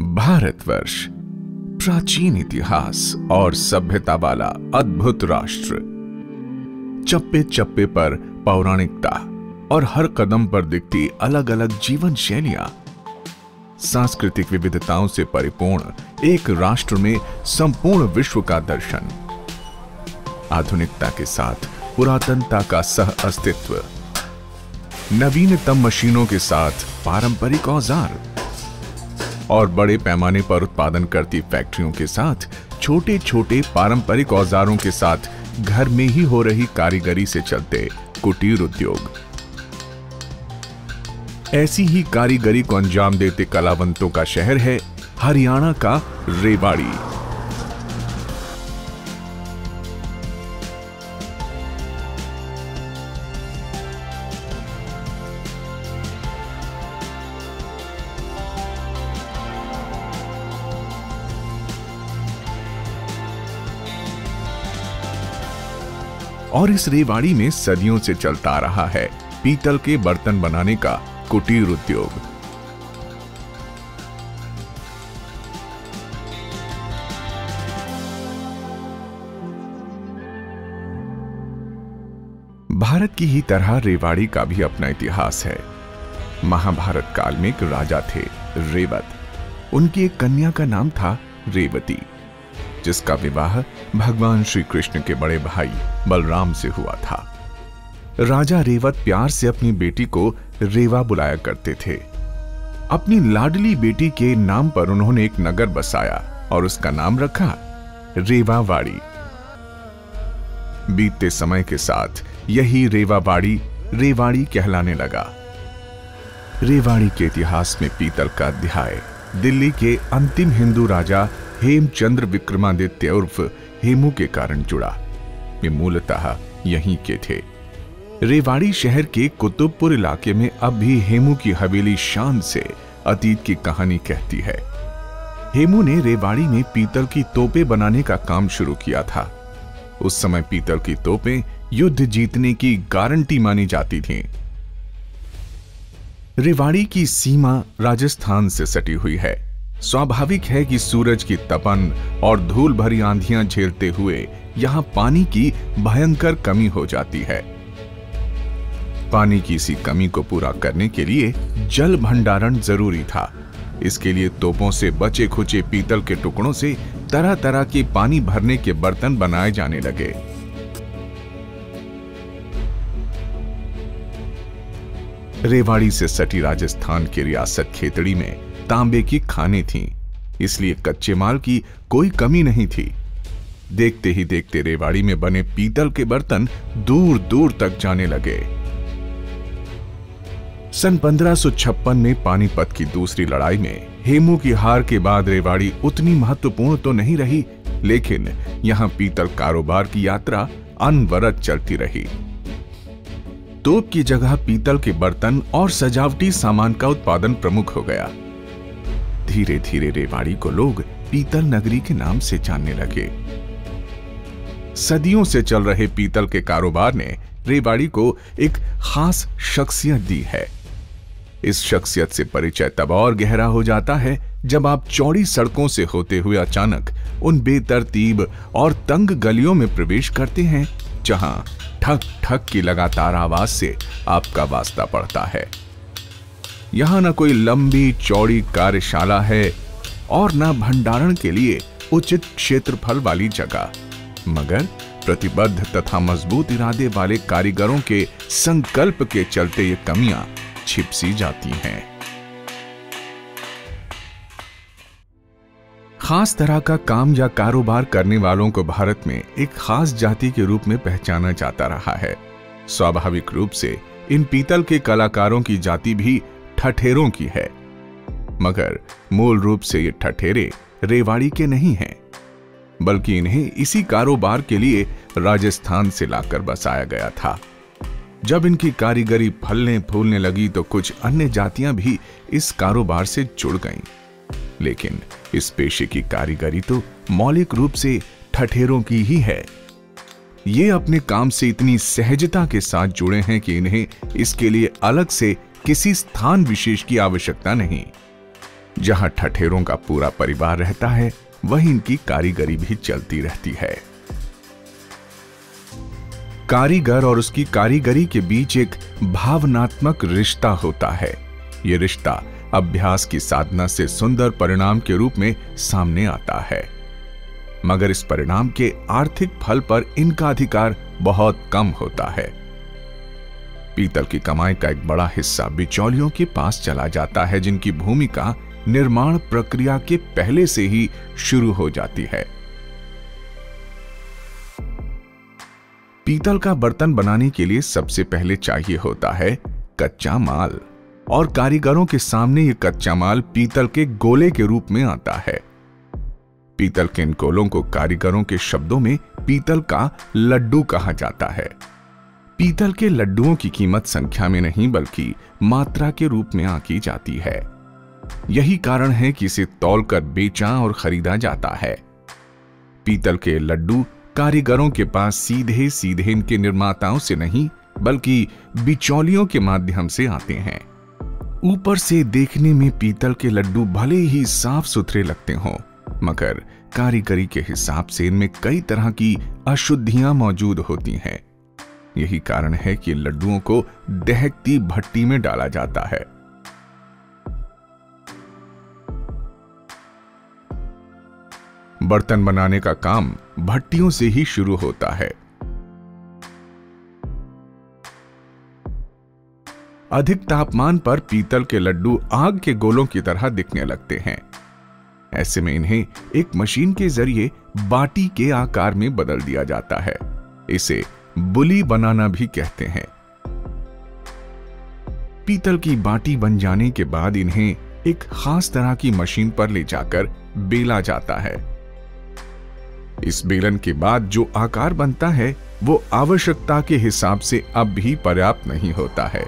भारतवर्ष, प्राचीन इतिहास और सभ्यता वाला अद्भुत राष्ट्र। चप्पे चप्पे पर पौराणिकता और हर कदम पर दिखती अलग अलग जीवन शैलियाँ। सांस्कृतिक विविधताओं से परिपूर्ण एक राष्ट्र में संपूर्ण विश्व का दर्शन। आधुनिकता के साथ पुरातनता का सह अस्तित्व। नवीनतम मशीनों के साथ पारंपरिक औज़ार। और बड़े पैमाने पर उत्पादन करती फैक्ट्रियों के साथ छोटे छोटे पारंपरिक औजारों के साथ घर में ही हो रही कारीगरी से चलते कुटीर उद्योग। ऐसी ही कारीगरी को अंजाम देते कलावंतों का शहर है हरियाणा का रेवाड़ी। और इस रेवाड़ी में सदियों से चलता आ रहा है, पीतल के बर्तन बनाने का कुटीर उद्योग। भारत की ही तरह रेवाड़ी का भी अपना इतिहास है। महाभारत काल में एक राजा थे, रेवत। उनकी एक कन्या का नाम था रेवती। जिसका विवाह भगवान श्री कृष्ण के बड़े भाई बलराम से हुआ था। राजा रेवत प्यार से अपनी बेटी को रेवा बुलाया करते थे। अपनी लाडली बेटी के नाम पर उन्होंने एक नगर बसाया और उसका नाम रखा रेवावाड़ी। बीतते समय के साथ यही रेवावाड़ी रेवाड़ी कहलाने लगा। रेवाड़ी के इतिहास में पीतल का अध्याय, दिल्ली के अंतिम हिंदू राजा हेमचंद्र विक्रमादित्य उर्फ़ हेमू के कारण जुड़ा। वे मूलतः यहीं के थे। रेवाड़ी शहर के कुतुबपुर इलाके में अब भी हेमू की हवेली शान से अतीत की कहानी कहती है। हेमू ने रेवाड़ी में पीतल की तोपे बनाने का काम शुरू किया था। उस समय पीतल की तोपें युद्ध जीतने की गारंटी मानी जाती थीं। रेवाड़ी की सीमा राजस्थान से सटी हुई है। स्वाभाविक है कि सूरज की तपन और धूल भरी आंधियाँ झेलते हुए यहाँ पानी की भयंकर कमी हो जाती है। पानी की इसी कमी को पूरा करने के लिए जल भंडारण ज़रूरी था। इसके लिए तोपों से बचे खुचे पीतल के टुकड़ों से तरह तरह के पानी भरने के बर्तन बनाए जाने लगे। रेवाड़ी से सटी राजस्थान की रियासत खेतड़ी में तांबे की खाने थीं, इसलिए कच्चे माल की कोई कमी नहीं थी। देखते ही देखते रेवाड़ी में बने पीतल के बर्तन दूर दूर तक जाने लगे। सन 1556 में पानीपत की दूसरी लड़ाई में हेमू की हार के बाद रेवाड़ी उतनी महत्वपूर्ण तो नहीं रही लेकिन यहाँ पीतल कारोबार की यात्रा अनवरत चलती रही। तोप की जगह पीतल के बर्तन और सजावटी सामान का उत्पादन प्रमुख हो गया। धीरे धीरे रेवाड़ी को लोग पीतल नगरी के नाम से जानने लगे। सदियों से चल रहे पीतल के कारोबार ने रेवाड़ी को एक खास शख्सियत दी है। इस शख्सियत से परिचय तब और गहरा हो जाता है जब आप चौड़ी सड़कों से होते हुए अचानक उन बेतरतीब और तंग गलियों में प्रवेश करते हैं, जहाँ ठक ठक की लगातार आवाज़ से आपका वास्ता पड़ता है। यहाँ न कोई लंबी चौड़ी कार्यशाला है और न भंडारण के लिए उचित क्षेत्रफल वाली जगह। मगर प्रतिबद्ध तथा मज़बूत इरादे वाले कारीगरों के संकल्प के चलते ये कमियाँ छिप सी जाती हैं। खास तरह का काम या कारोबार करने वालों को भारत में एक खास जाति के रूप में पहचाना जाता रहा है। स्वाभाविक रूप से इन पीतल के कलाकारों की जाति भी ठठेरों की है। मगर मूल रूप से ये ठठेरे रेवाड़ी के नहीं हैं, बल्कि इन्हें इसी कारोबार के लिए राजस्थान से लाकर बसाया गया था। जब इनकी कारीगरी फलने फूलने लगी तो कुछ अन्य जातियाँ भी इस कारोबार से जुड़ गईं। लेकिन इस पेशे की कारीगरी तो मौलिक रूप से ठठेरों की ही है। ये अपने काम से इतनी सहजता के साथ जुड़े हैं कि इन्हें इसके लिए अलग से किसी स्थान विशेष की आवश्यकता नहीं। जहाँ ठठेरों का पूरा परिवार रहता है, वहीं इनकी कारीगरी भी चलती रहती है। कारीगर और उसकी कारीगरी के बीच एक भावनात्मक रिश्ता होता है। यह रिश्ता अभ्यास की साधना से सुंदर परिणाम के रूप में सामने आता है। मगर इस परिणाम के आर्थिक फल पर इनका अधिकार बहुत कम होता है। पीतल की कमाई का एक बड़ा हिस्सा बिचौलियों के पास चला जाता है, जिनकी भूमिका निर्माण प्रक्रिया के पहले से ही शुरू हो जाती है। पीतल का बर्तन बनाने के लिए सबसे पहले चाहिए होता है कच्चा माल, और कारीगरों के सामने यह कच्चा माल पीतल के गोले के रूप में आता है। पीतल के इन गोलों को कारीगरों के शब्दों में पीतल का लड्डू कहा जाता है। पीतल के लड्डुओं की कीमत संख्या में नहीं बल्कि मात्रा के रूप में आकी जाती है। यही कारण है कि इसे तौलकर बेचा और खरीदा जाता है। पीतल के लड्डू कारीगरों के पास सीधे सीधे इनके निर्माताओं से नहीं, बल्कि बिचौलियों के माध्यम से आते हैं। ऊपर से देखने में पीतल के लड्डू भले ही साफ़ सुथरे लगते हों, मगर कारीगरी के हिसाब से इनमें कई तरह की अशुद्धियाँ मौजूद होती हैं। यही कारण है कि लड्डुओं को दहकती भट्टी में डाला जाता है। बर्तन बनाने का काम भट्टियों से ही शुरू होता है। अधिक तापमान पर पीतल के लड्डू आग के गोलों की तरह दिखने लगते हैं। ऐसे में इन्हें एक मशीन के ज़रिए बाटी के आकार में बदल दिया जाता है। इसे बुली बनाना भी कहते हैं। पीतल की बाटी बन जाने के बाद इन्हें एक खास तरह की मशीन पर ले जाकर बेला जाता है। इस बेलन के बाद जो आकार बनता है, वो आवश्यकता के हिसाब से अब भी पर्याप्त नहीं होता है।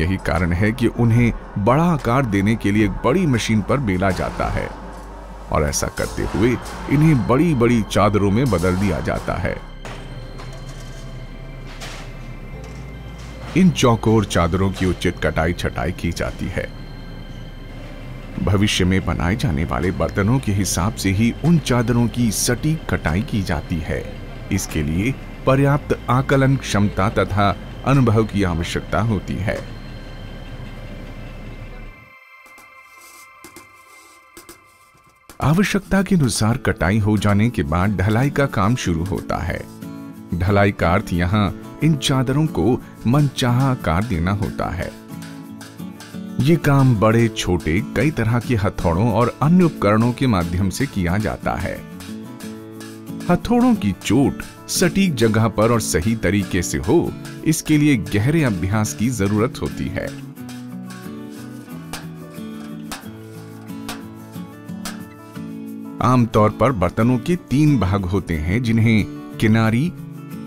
यही कारण है कि उन्हें बड़ा आकार देने के लिए एक बड़ी मशीन पर बेला जाता है। और ऐसा करते हुए इन्हें बड़ी बड़ी चादरों में बदल दिया जाता है। इन चौकोर चादरों की उचित कटाई छटाई की जाती है। भविष्य में बनाए जाने वाले बर्तनों के हिसाब से ही उन चादरों की सटीक कटाई की जाती है। इसके लिए पर्याप्त आकलन क्षमता तथा अनुभव की आवश्यकता होती है। आवश्यकता के अनुसार कटाई हो जाने के बाद ढलाई का काम शुरू होता है। ढलाई का अर्थ यहाँ इन चादरों को मनचाहा आकार देना होता है। ये काम बड़े, छोटे, कई तरह के हथौड़ों और अन्य उपकरणों के माध्यम से किया जाता है। हथौड़ों की चोट सटीक जगह पर और सही तरीके से हो, इसके लिए गहरे अभ्यास की ज़रूरत होती है। आमतौर पर बर्तनों के तीन भाग होते हैं, जिन्हें किनारी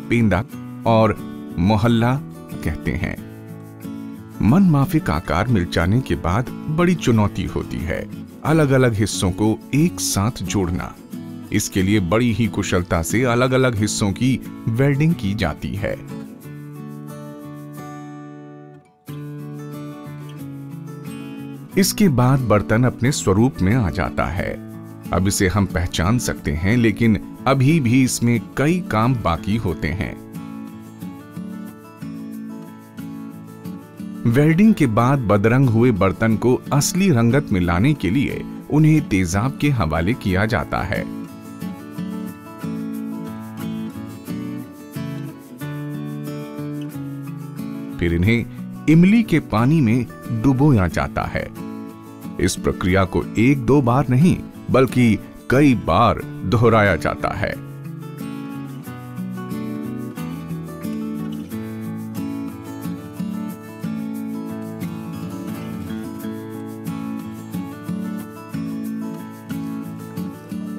पेंदा और मोहल्ला कहते हैं। मन माफिक आकार मिल जाने के बाद बड़ी चुनौती होती है। अलग अलग हिस्सों को एक साथ जोड़ना। इसके लिए बड़ी ही कुशलता से अलग अलग हिस्सों की वेल्डिंग की जाती है। इसके बाद बर्तन अपने स्वरूप में आ जाता है। अब इसे हम पहचान सकते हैं, लेकिन अभी भी इसमें कई काम बाकी होते हैं। वेल्डिंग के बाद बदरंग हुए बर्तन को असली रंगत में लाने के लिए उन्हें तेजाब के हवाले किया जाता है। फिर इन्हें इमली के पानी में डुबोया जाता है। इस प्रक्रिया को एक दो बार नहीं, बल्कि कई बार दोहराया जाता है।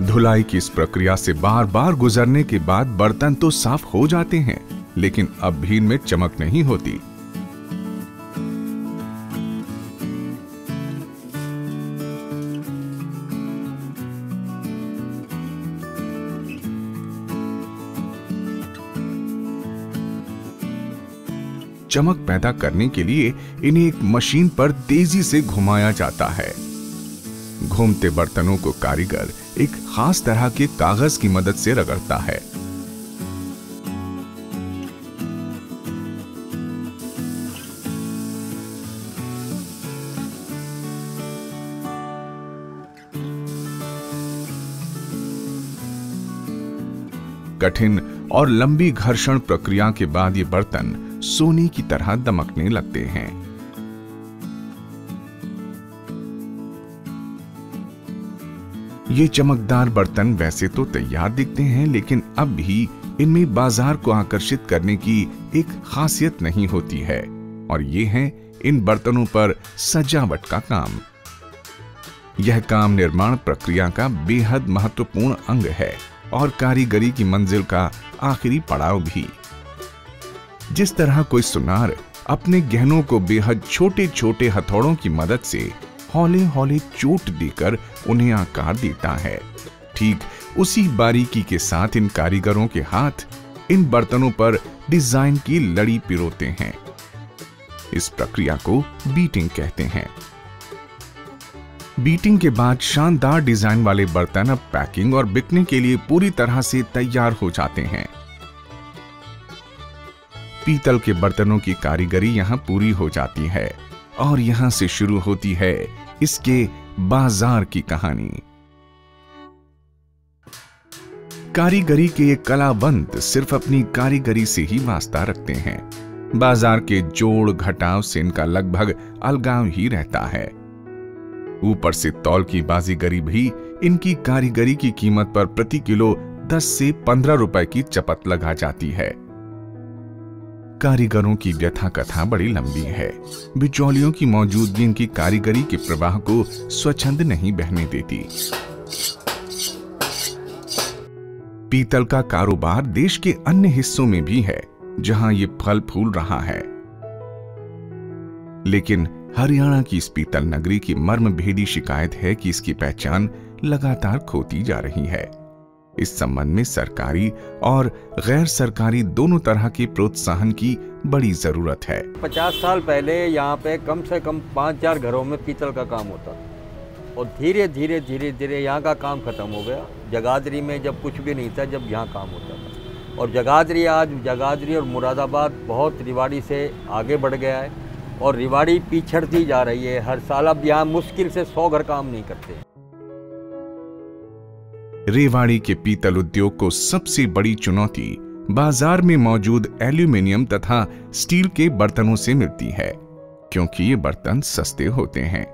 धुलाई की इस प्रक्रिया से बार बार गुजरने के बाद बर्तन तो साफ़ हो जाते हैं, लेकिन अब भी इनमें चमक नहीं होती। चमक पैदा करने के लिए इन्हें एक मशीन पर तेज़ी से घुमाया जाता है। घूमते बर्तनों को कारीगर एक खास तरह के कागज़ की मदद से रगड़ता है। कठिन और लंबी घर्षण प्रक्रिया के बाद ये बर्तन सोने की तरह दमकने लगते हैं। ये चमकदार बर्तन वैसे तो तैयार दिखते हैं, लेकिन अब भी इनमें बाज़ार को आकर्षित करने की एक खासियत नहीं होती है, और ये है इन बर्तनों पर सजावट का काम। यह काम निर्माण प्रक्रिया का बेहद महत्वपूर्ण अंग है, और कारीगरी की मंजिल का आखिरी पड़ाव भी। जिस तरह कोई सुनार अपने गहनों को बेहद छोटे छोटे हथौड़ों की मदद से हौले हौले चोट देकर उन्हें आकार देता है। ठीक उसी बारीकी के साथ इन कारीगरों के हाथ इन बर्तनों पर डिज़ाइन की लड़ी पिरोते हैं। इस प्रक्रिया को बीटिंग कहते हैं। बीटिंग के बाद शानदार डिज़ाइन वाले बर्तन अब पैकिंग और बिकने के लिए पूरी तरह से तैयार हो जाते हैं। पीतल के बर्तनों की कारीगरी यहाँ पूरी हो जाती है और यहाँ से शुरू होती है इसके बाज़ार की कहानी। कारीगरी के ये कलावंत सिर्फ़ अपनी कारीगरी से ही वास्ता रखते हैं। बाज़ार के जोड़ घटाव से इनका लगभग अलगाव ही रहता है। ऊपर से तौल की बाजीगरी भी इनकी कारीगरी की कीमत पर प्रति किलो 10 से 15 रुपए की चपत लगा जाती है। कारीगरों की व्यथा कथा बड़ी लंबी है। बिचौलियों की मौजूदगी इनकी कारीगरी के प्रवाह को स्वच्छंद नहीं बहने देती। पीतल का कारोबार देश के अन्य हिस्सों में भी है, जहाँ ये फल फूल रहा है। लेकिन हरियाणा की इस पीतल नगरी की मर्म भेदी शिकायत है कि इसकी पहचान लगातार खोती जा रही है। इस संबंध में सरकारी और गैर सरकारी दोनों तरह के प्रोत्साहन की बड़ी ज़रूरत है। पचास साल पहले यहाँ पे कम से कम पाँच चार घरों में पीतल का काम होता और धीरे धीरे धीरे धीरे यहाँ का काम खत्म हो गया। जगाधरी में जब कुछ भी नहीं था, जब यहाँ काम होता था। और जगाधरी आज, जगाधरी और मुरादाबाद बहुत रिवाड़ी से आगे बढ़ गया है। और रिवाड़ी पिछड़ती जा रही है। हर साल अब यहाँ मुश्किल से सौ घर काम नहीं करते। रेवाड़ी के पीतल उद्योग को सबसे बड़ी चुनौती बाज़ार में मौजूद एल्यूमिनियम तथा स्टील के बर्तनों से मिलती है, क्योंकि ये बर्तन सस्ते होते हैं।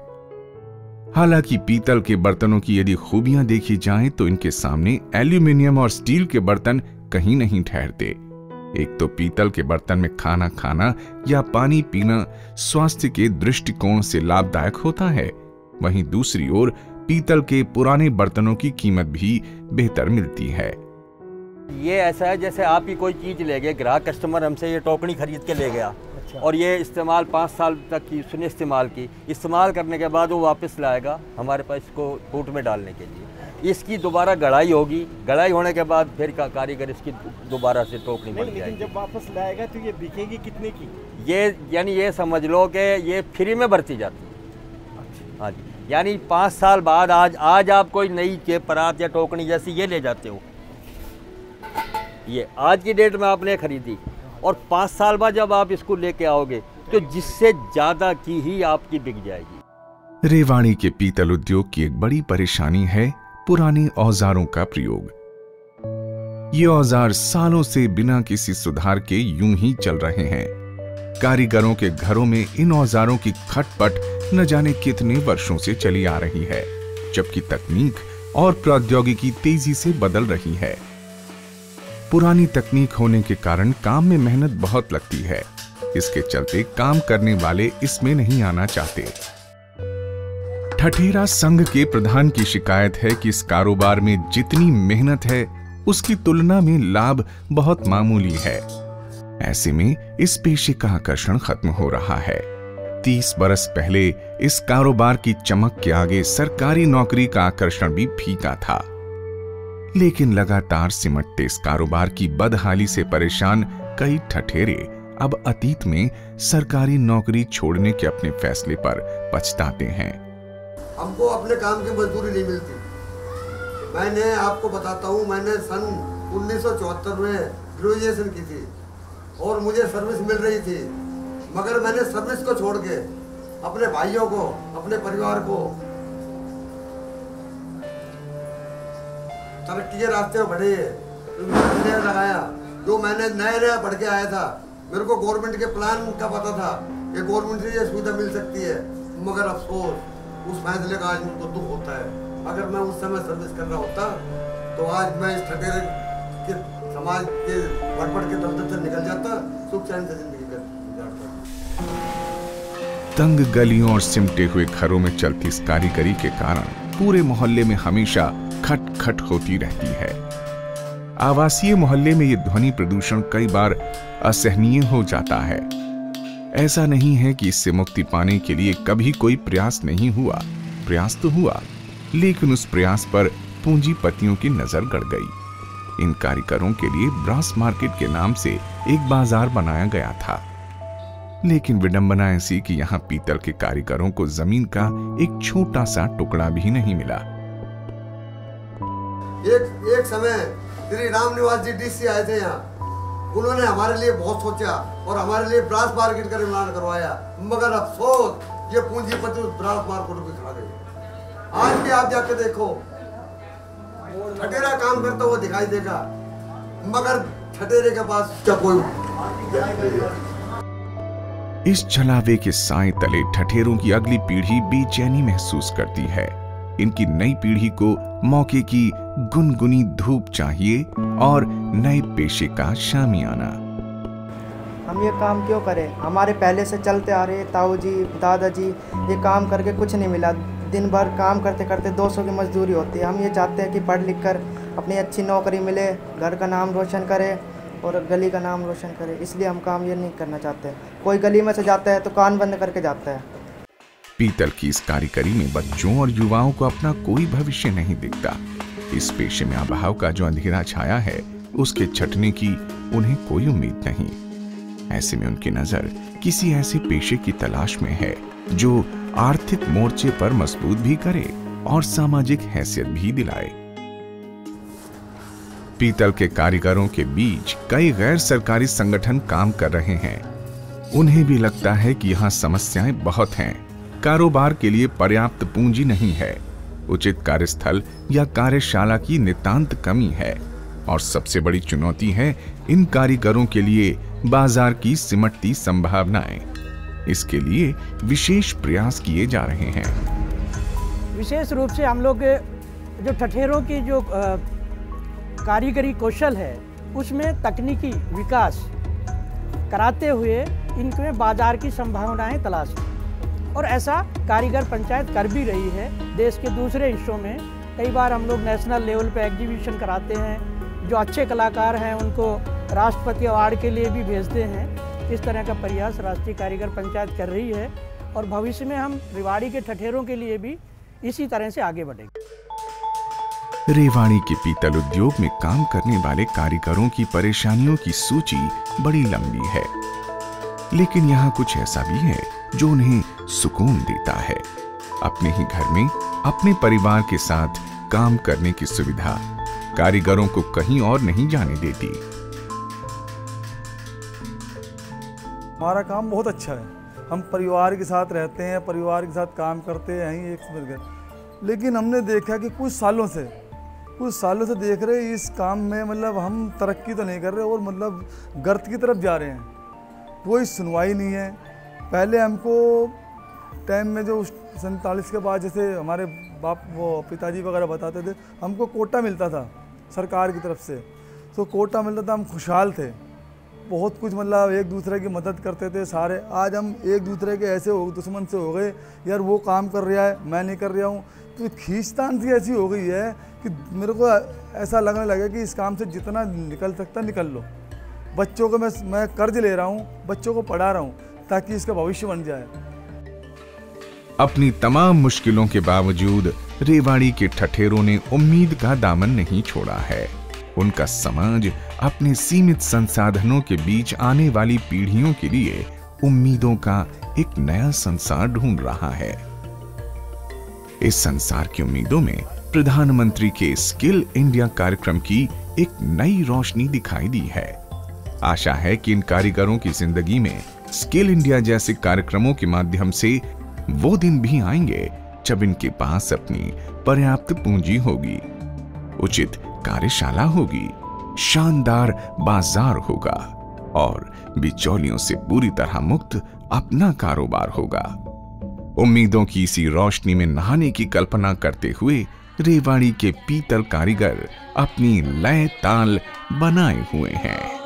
हालाँकि पीतल के बर्तनों की यदि खूबियाँ देखी जाएँ तो इनके सामने एल्यूमिनियम और स्टील के बर्तन कहीं नहीं ठहरते। एक तो पीतल के बर्तन में खाना खाना या पानी पीना स्वास्थ्य के दृष्टिकोण से लाभदायक होता है। वहीं दूसरी ओर पीतल के पुराने बर्तनों की कीमत भी बेहतर मिलती है। ये ऐसा है जैसे आप ही कोई चीज़ ले गए ग्राहक कस्टमर हमसे ये टोकनी खरीद के ले गया। अच्छा। और ये इस्तेमाल पाँच साल तक की उसने इस्तेमाल की। इस्तेमाल करने के बाद वो वापस लाएगा हमारे पास इसको फूट में डालने के लिए। इसकी दोबारा गढ़ाई होगी। गढ़ाई होने के बाद फिर का कारीगर इसकी दोबारा से टोकनी बन जाएगी। जब वापस लाएगा तो ये बिकेगी कितने की? ये यानी ये समझ लो कि ये फ्री में भरती जाती है। अच्छा। हाँ जी। यानी पाँच साल बाद आज आज आप कोई नई के परात या टोकनी जैसी ये ले जाते हो। ये आज की डेट में आपने खरीदी और पाँच साल बाद जब आप इसको लेके आओगे तो जिससे ज़्यादा की ही आपकी बिक जाएगी। रेवाड़ी के पीतल उद्योग की एक बड़ी परेशानी है पुराने औजारों का प्रयोग। ये औज़ार सालों से बिना किसी सुधार के यूँ ही चल रहे हैं। कारीगरों के घरों में इन औजारों की खटपट न जाने कितने वर्षों से चली आ रही है, जबकि तकनीक और प्रौद्योगिकी तेज़ी से बदल रही है। पुरानी तकनीक होने के कारण काम में मेहनत बहुत लगती है। इसके चलते काम करने वाले इसमें नहीं आना चाहते। ठठेरा संघ के प्रधान की शिकायत है कि इस कारोबार में जितनी मेहनत है, उसकी तुलना में लाभ बहुत मामूली है। ऐसे में इस पेशे का आकर्षण खत्म हो रहा है। तीस बरस पहले इस कारोबार की चमक के आगे सरकारी नौकरी का आकर्षण भी फीका था। लेकिन लगातार सिमटते इस कारोबार की बदहाली से परेशान कई ठठेरे अब अतीत में सरकारी नौकरी छोड़ने के अपने फैसले पर पछताते हैं। हमको अपने काम की मजदूरी नहीं मिलती। मैंने आपको बताता हूँ, मैंने सन 1974 में ग्रेजुएशन की थी। और मुझे सर्विस मिल रही थी। मगर मैंने सर्विस को छोड़ के अपने भाइयों को, अपने परिवार को तरक्की के रास्ते में बढ़े। लगाया, जो मैंने नया नया बढ़ के आया था, मेरे को गवर्नमेंट के प्लान का पता था कि गवर्नमेंट से ये सुविधा मिल सकती है। मगर अफसोस, उस फैसले का आज मुझको दुख होता है। अगर मैं उस समय सर्विस कर रहा होता तो आज मैं इस ठटेरे के समाज के भटभट के दफ्तर से निकल जाता, सुख चैन से ज़िंदगी गुजारता तंग गलियों और सिमटे हुए घरों में चलती इस कारीगरी के कारण पूरे मोहल्ले में हमेशा खट खट होती रहती है। आवासीय मोहल्ले में ये ध्वनि प्रदूषण कई बार असहनीय हो जाता है। ऐसा नहीं है कि इससे मुक्ति पाने के लिए कभी कोई प्रयास नहीं हुआ। प्रयास तो हुआ, लेकिन उस प्रयास पर पूंजीपतियों की नज़र गड़ गई। इन कारीगरों के लिए ब्रास मार्केट के नाम से एक बाज़ार बनाया गया था। लेकिन विडंबना ऐसी कि यहाँ पीतल के कारीगरों को ज़मीन का एक छोटा सा टुकड़ा भी नहीं मिला। एक एक समय श्री राम निवास जी डीसी आए थे यहाँ। उन्होंने हमारे लिए बहुत सोचा और हमारे लिए ब्रास मार्केट का निर्माण करवाया। मगर अफसोस, ये पूंजीपति उस ब्रास मार्केट भी खा गए आज भी आप जाके देखो ठटेरा काम करता हुआ दिखाई देगा मगर ठटेरे के पास क्या कोई इस छलावे के साए तले ठठेरों की अगली पीढ़ी बेचैनी महसूस करती है। इनकी नई पीढ़ी को मौके की गुनगुनी धूप चाहिए और नए पेशे का शामियाना हम ये काम क्यों करें? हमारे पहले से चलते आ रहे ताऊ जी दादाजी ये काम करके कुछ नहीं मिला। दिन भर काम करते करते 200 की मजदूरी होती है। हम ये चाहते हैं कि पढ़ लिख कर अपनी अच्छी नौकरी मिले, घर का नाम रोशन करे और गली का नाम रोशन करे। इसलिए हम काम ये नहीं करना चाहते कोई गली में से जाता है तो कान बंद करके जाता है। पीतल की इस कारीगरी में बच्चों और युवाओं को अपना कोई भविष्य नहीं दिखता। इस पेशे में अभाव का जो अंधेरा छाया है, उसके छटने की उन्हें कोई उम्मीद नहीं। ऐसे में उनकी नज़र किसी ऐसे पेशे की तलाश में है, जो आर्थिक मोर्चे पर मज़बूत भी करे और सामाजिक हैसियत भी दिलाए। पीतल के कारीगरों के बीच कई गैर सरकारी संगठन काम कर रहे हैं। उन्हें भी लगता है कि यहाँ समस्याएँ बहुत हैं। कारोबार के लिए पर्याप्त पूंजी नहीं है। उचित कार्यस्थल या कार्यशाला की नितांत कमी है और सबसे बड़ी चुनौती है इन कारीगरों के लिए बाज़ार की सिमटती संभावनाएँ। इसके लिए विशेष प्रयास किए जा रहे हैं। विशेष रूप से हम लोग, जो ठठेरों की जो कारीगरी कौशल है, उसमें तकनीकी विकास कराते हुए इनमें बाज़ार की संभावनाएँ तलाश और ऐसा कारीगर पंचायत कर भी रही है। देश के दूसरे हिस्सों में कई बार हम लोग नेशनल लेवल पे एग्जीबिशन कराते हैं। जो अच्छे कलाकार हैं, उनको राष्ट्रपति अवार्ड के लिए भी भेजते हैं। इस तरह का प्रयास राष्ट्रीय कारीगर पंचायत कर रही है और भविष्य में हम रेवाड़ी के ठठेरों के लिए भी इसी तरह से आगे बढ़ेंगे। रेवाड़ी के पीतल उद्योग में काम करने वाले कारीगरों की परेशानियों की सूची बड़ी लंबी है। लेकिन यहाँ कुछ ऐसा भी है जो उन्हें सुकून देता है। अपने ही घर में, अपने परिवार के साथ काम करने की सुविधा। कारीगरों को कहीं और नहीं जाने देती। हमारा काम बहुत अच्छा है। हम परिवार के साथ रहते हैं, परिवार के साथ काम करते हैं, यहीं एक मिलकर लेकिन हमने देखा कि कुछ सालों से, कुछ सालों से देख रहे इस काम में मतलब हम तरक्की तो नहीं कर रहे और मतलब गर्त की तरफ़ जा रहे हैं। कोई सुनवाई नहीं है। पहले हमको टाइम में जो सैंतालीस के बाद जैसे हमारे बाप, वो पिताजी वगैरह बताते थे, हमको कोटा मिलता था सरकार की तरफ़ से। तो कोटा मिलता था, हम खुशहाल थे। बहुत कुछ मतलब एक दूसरे की मदद करते थे सारे। आज हम एक दूसरे के ऐसे हो, दुश्मन से हो गए, यार वो काम कर रहा है, मैं नहीं कर रहा हूँ। तो खींचतान सी ऐसी हो गई है कि मेरे को ऐसा लगने लगा कि इस काम से जितना निकल सकता निकल लो। बच्चों को मैं मैं कर्ज ले रहा हूँ, बच्चों को पढ़ा रहा हूँ, ताकि इसका भविष्य बन जाए। अपनी तमाम मुश्किलों के बावजूद रेवाड़ी के ठठेरों ने उम्मीद का दामन नहीं छोड़ा है। उनका समाज अपने सीमित संसाधनों के बीच आने वाली पीढ़ियों के लिए उम्मीदों का एक नया संसार ढूंढ रहा है। इस संसार की उम्मीदों में प्रधानमंत्री के स्किल इंडिया कार्यक्रम की एक नई रोशनी दिखाई दी है। आशा है कि इन कारीगरों की ज़िंदगी में स्किल इंडिया जैसे कार्यक्रमों के माध्यम से वो दिन भी आएँगे जब इनके पास अपनी पर्याप्त पूंजी होगी। उचित कार्यशाला होगी। शानदार बाज़ार होगा और बिचौलियों से पूरी तरह मुक्त अपना कारोबार होगा। उम्मीदों की इसी रोशनी में नहाने की कल्पना करते हुए रेवाड़ी के पीतल कारीगर अपनी लय ताल बनाए हुए हैं।